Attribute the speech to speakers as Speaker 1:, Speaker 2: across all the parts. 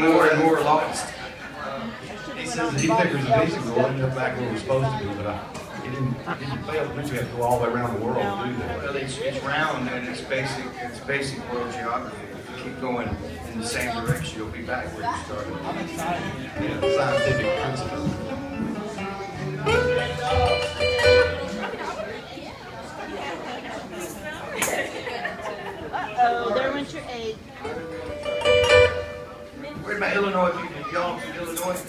Speaker 1: getting more and more lost.
Speaker 2: He says that he figures that he's going to end up back where we're supposed to be, but I, he didn't, he didn't fail. We have to go all the way around the world to do that.
Speaker 1: Well, it's, it's round and it's basic, it's basic world geography. If you keep going in the same direction, you'll be back where you started.
Speaker 2: Yeah, scientific principle.
Speaker 1: Y'all from Illinois?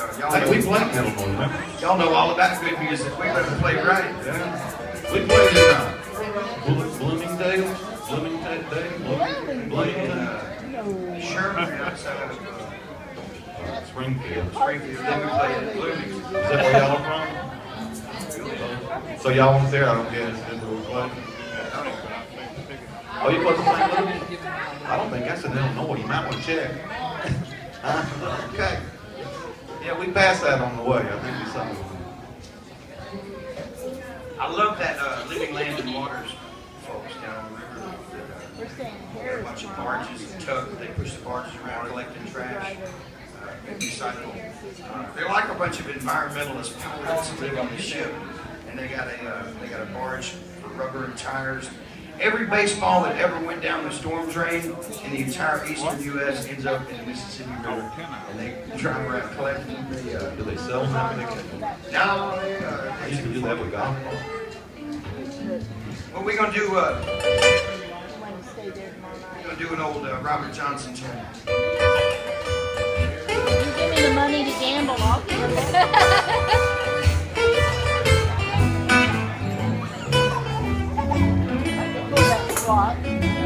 Speaker 1: Uh, Y'all
Speaker 2: Hey, we
Speaker 1: know,
Speaker 2: played Illinois,
Speaker 1: y'all know all about good music. We better play right.
Speaker 2: Yeah. We played in uh, Blo- Bloomingdale, Bloomingdale, Bloomingdale, Bloomington,
Speaker 1: Uh, Sherman outside of uh,
Speaker 2: Springfield.
Speaker 1: Springfield. Then we played at Bloomington.
Speaker 2: Is that where y'all are from? So y'all weren't there, I don't guess, is where we played? Oh, you played the St. Louis? I don't think that's in Illinois, you might want to check. Okay. Yeah, we passed that on the way, I think we saw it.
Speaker 1: I love that uh, Living Land and Waters folks down the river.
Speaker 3: Staying
Speaker 1: They
Speaker 3: here.
Speaker 1: a bunch of barges and tug, they push the barges around collecting trash. uh. Uh, They're like a bunch of environmentalist pirates that live on the ship. And they got a, uh, they got a barge for rubber and tires. Every baseball that ever went down the storm drain in the entire eastern US ends up in the Mississippi River. And they drive around collecting them. They, uh,
Speaker 2: Do they sell them? They can-
Speaker 1: now, uh,
Speaker 2: I used to do that with golf balls.
Speaker 1: what we gonna do, uh,
Speaker 3: Want to stay there tomorrow night.
Speaker 1: we're gonna do an old uh, Robert Johnson tune.
Speaker 3: You give me the money to gamble, I'll slot.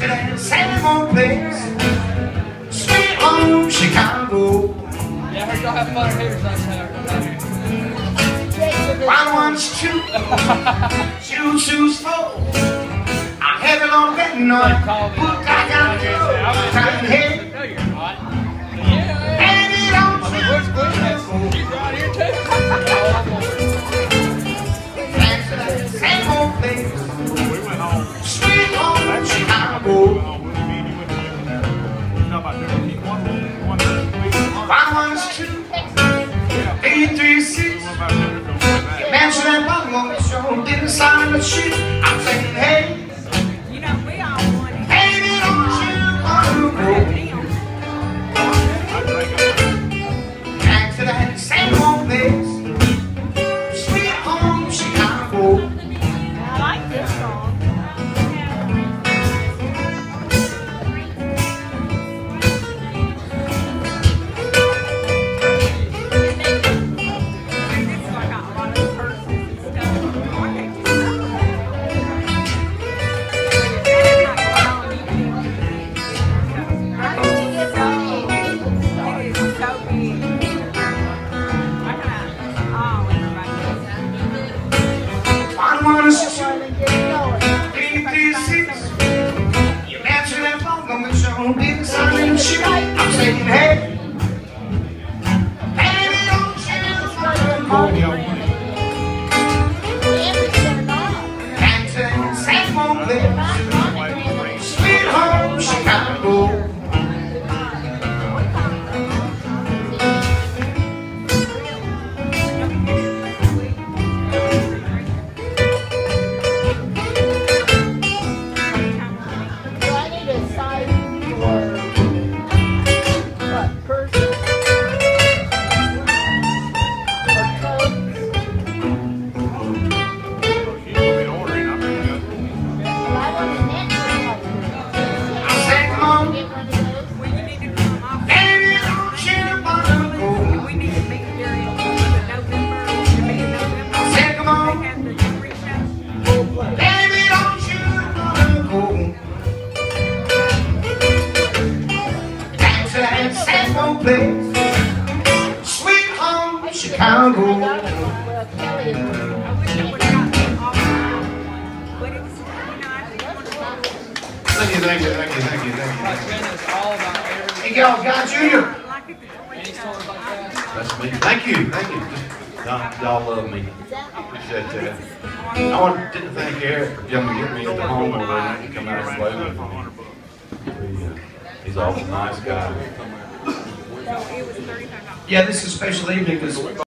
Speaker 1: To that same old place. Sweet home Chicago.
Speaker 4: Yeah, I heard y'all have fun Haters last night.
Speaker 1: One one's two. Two shoes full. I have it all written on book I got to go. I'm hey, on. And it all shit upon the
Speaker 5: gold. Say, come on. And it
Speaker 1: all shit upon the gold. Back to that San place. Sweet home, Chicago.
Speaker 5: You,
Speaker 2: thank you, thank you, thank you, thank you.
Speaker 4: pen is all about everything.
Speaker 1: Hey, y'all, God Junior.
Speaker 5: Like it the
Speaker 4: Any
Speaker 5: joint
Speaker 4: stories like
Speaker 5: time.
Speaker 4: that?
Speaker 2: That's me. Thank you, thank you. Y'all, y'all love me. Appreciate that. I want to thank Eric for coming to get me at the home over there. He come out and play with me. He, uh, He's an awful nice guy.
Speaker 5: So it was thirty-five dollars.
Speaker 1: Yeah, this is a special evening because